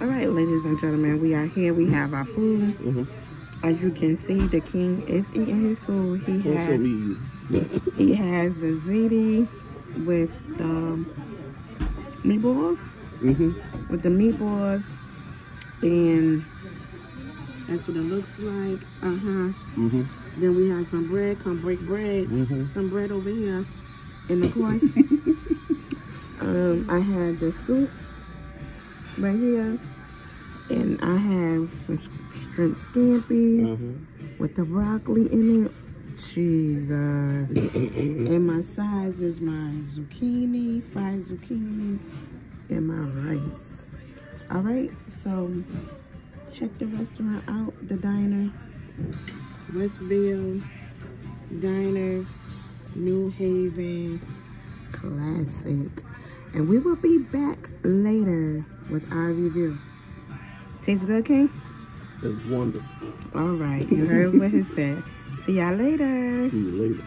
All right, ladies and gentlemen, we are here. We have our food. Mm-hmm. As you can see, the king is eating his food. He has he has the ziti with the meatballs, Mm-hmm. with the meatballs, and that's what it looks like. Uh huh. Mm-hmm. Then we have some bread. Come break bread. Mhm. Some bread over here. And of course, um, I had the soup right here. And I have some shrimp scampi Mm-hmm. with the broccoli in it. Jesus. and my sides is my zucchini, fried zucchini, and my rice. All right, so check the restaurant out, the diner. Westville Diner, New Haven, classic. And we will be back later with our review. Tastes good, King? It's wonderful. All right, you heard what he said. See y'all later. See you later.